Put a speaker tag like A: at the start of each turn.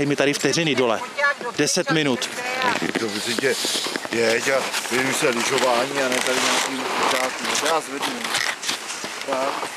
A: Dej mi tady vteřiny dole. 10 minut.
B: To prosím tě, jeď a věnuj se lyžování a ne tady nějakým pořádku. Já zvednu. Tak.